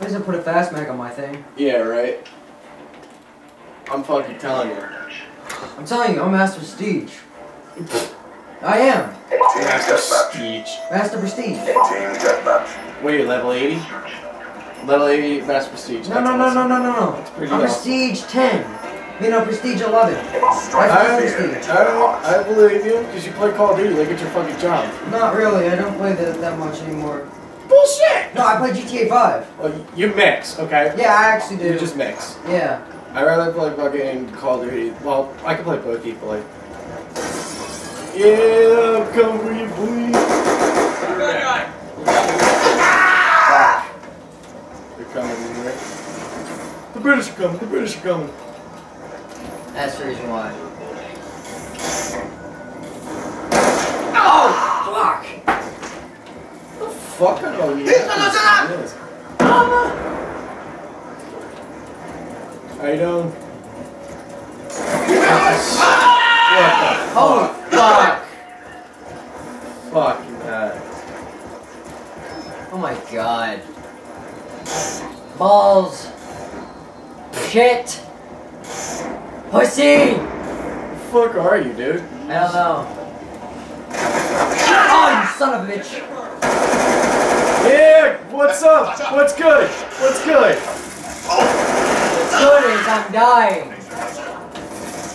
Please don't put a fast mag on my thing. Yeah, right. I'm fucking telling you. I'm telling you, I'm Master Prestige. I am. Master Speech. Master Prestige. Wait, level 80? Level 80 Master Prestige. No, no, no, no, no, no, no. I'm awesome. Prestige 10. You know, Prestige 11. That's I, Master Prestige. I, I believe you, because you play Call of Duty, look at your fucking job. Not really. I don't play that, that much anymore. Bullshit! No, I play GTA 5. Well, you mix, okay? Yeah, I actually do. You just mix. Yeah. I rather play fucking Call of Duty. Well, I can play both equally. Yeah, I'm coming for you, boy. They're coming, right? The British are coming. The British are coming. That's the reason why. Oh, fuck. The fuck are you? How you doing? What the Holy fuck. fucking heck? Oh my god. Balls. Shit. Pussy. The fuck are you, dude? I don't know. Oh, you son of a bitch. What's up? What's good? What's good? What's good is I'm dying.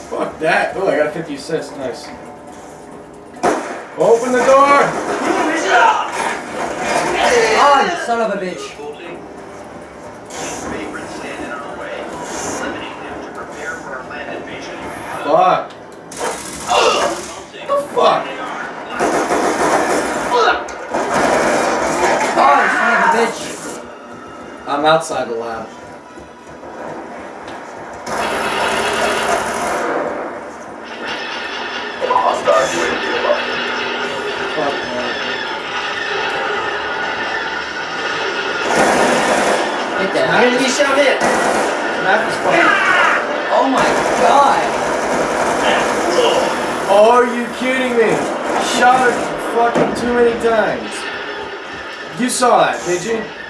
Fuck that. Oh, I got 50 assists. Nice. Open the door! Oh, son of a bitch. Favorite stand in our way. Eliminate them to prepare for our land invasion. Fuck. The fuck? Oh, you son of a bitch. I'm outside the lab. Hostile UAV above. Fuck, man. Get the hell. Map is fucking. Oh my god. Are you kidding me? Shot it fucking too many times. You saw that, did you?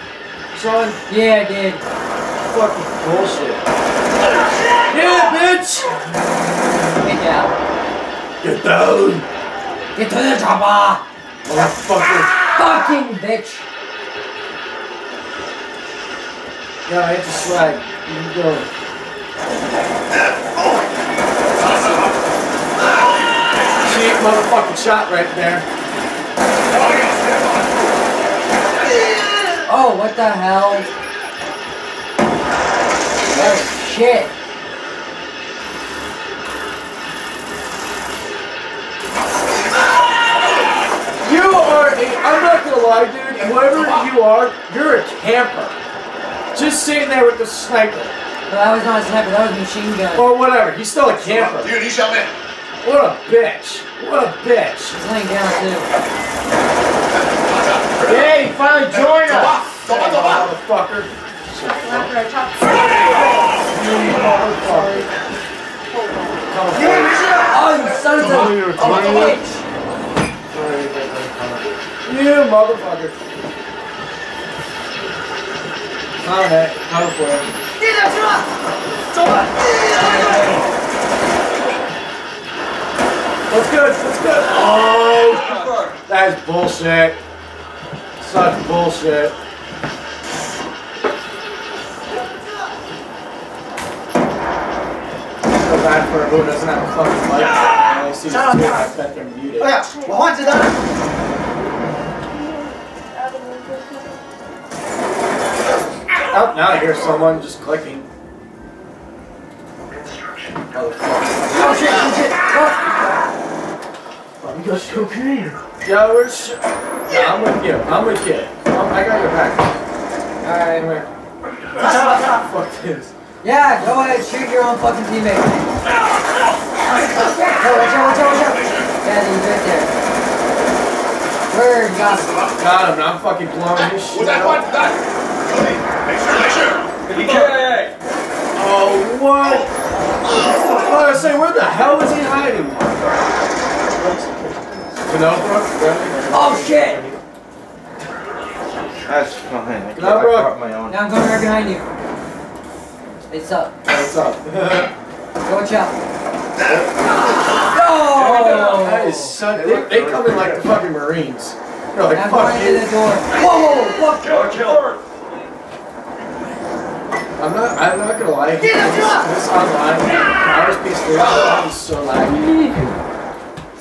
Son, Yeah, I did. fucking bullshit. Yeah, bitch! Get down. Get down! Get to the chopper. Motherfucker. Fucking bitch. Yeah, I hit the swag. You can go. Cheap motherfucking shot right there. Oh, What the hell? Oh, shit. You are a, I'm not gonna lie, dude, whoever you are, you're a camper. Just sitting there with the sniper. No, that was not a sniper, that was a machine gun. Or whatever, he's still a camper. Dude, he's shot me. What a bitch. What a bitch. He's laying down too. Yeah, he finally joined us. Toma, toma. Motherfucker. Oh, you son of a bitch. You motherfucker. Alright, go for it. What's good? What's good? Oh, that is bullshit. Such bullshit. So bad for who doesn't have a fucking mic. I see the two. I bet they're muted. Oh, now I hear someone just clicking. Motherfucker. Oh shit, oh shit. Oh. Let me go cocaine. Yo, we're sh- yeah, I'm with you. I'm with you. I got your back. Alright, wait. Fuck this. Yeah, go ahead, shoot your own fucking teammate. Oh, watch out, watch out, watch out. Yeah, he's right there. Where got him? Got him. I'm fucking blowing his shit What's that one? That. Make sure, make sure. Oh, what? Oh, I was saying, where the hell is he hiding? Canopra? Really? Oh shit! That's fine. I, No, I brought my own. Now I'm going right behind you. It's up. What's up? Watch out. Oh, No! that is so, they, they come in like the fucking Marines. No, They're like, I'm fuck going to the door. Whoa, whoa, fuck! I'm not, I'm not gonna lie. This, this online, Powers PS3 is so laggy.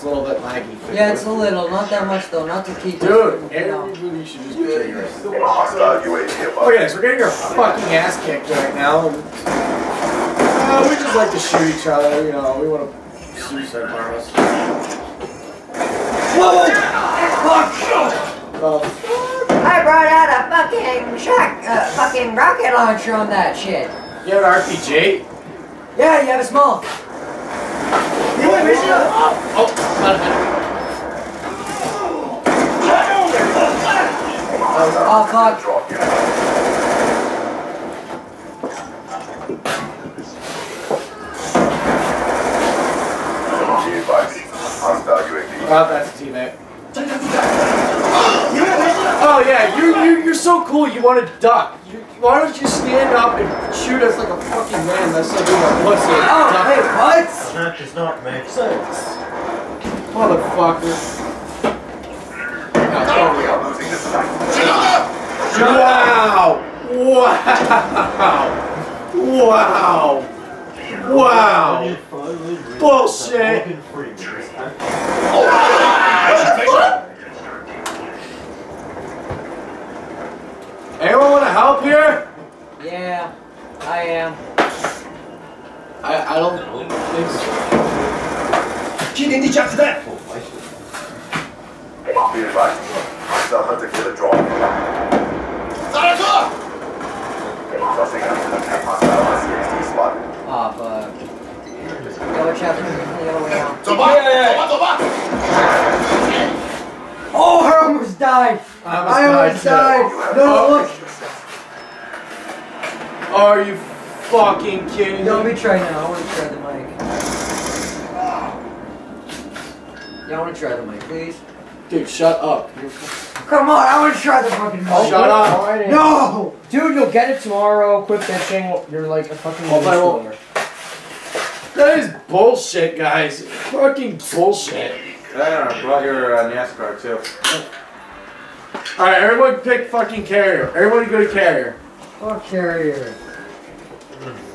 It's a little bit laggy. Yeah, it's a little, not that much though, not to keep Dude, you know. everybody should just be triggered. Hostile UAV above. Okay, so we're getting our fucking ass kicked right now. Uh, we just like to shoot each other, you know, we want to suicide bomb us. Whoa! Fuck! Uh, I brought out a fucking shock, uh, fucking rocket launcher on that shit. you have an RPG? Yeah, you have a small. Oh, that's teammate. Oh yeah, you you you're so cool. You want to duck. You, why don't you stand up and shoot us like a fucking man? That's like being a pussy. Oh, Duck. hey, what? That does not make sense. motherfucker. Now, throw me We up. are losing this fight. Wow! Wow! Wow! Wow! Bullshit! Anyone want to help here? Yeah, I. I, I don't think so. Be advised. Hostile hunter killer drop. Tossing out to the attack hostile SCXD spotted. Oh ah, fuck. Go watch out, there's the other way out. Oh, I almost died! I I almost died! You have No, no look! Are you fucking kidding Don't be trying now, I want to try the mic. Yeah, I want to try the mic, please. Dude, shut up. You're Come on, I want to try the fucking mic. Shut up. No! Dude, you'll get it tomorrow. Quit bitching. You're like a fucking Hope I won't- loser. That is bullshit, guys. Fucking bullshit. Yeah, I brought your uh, NASCAR too. Alright, everyone pick fucking carrier. Everybody go to carrier. Fuck carrier. Sure.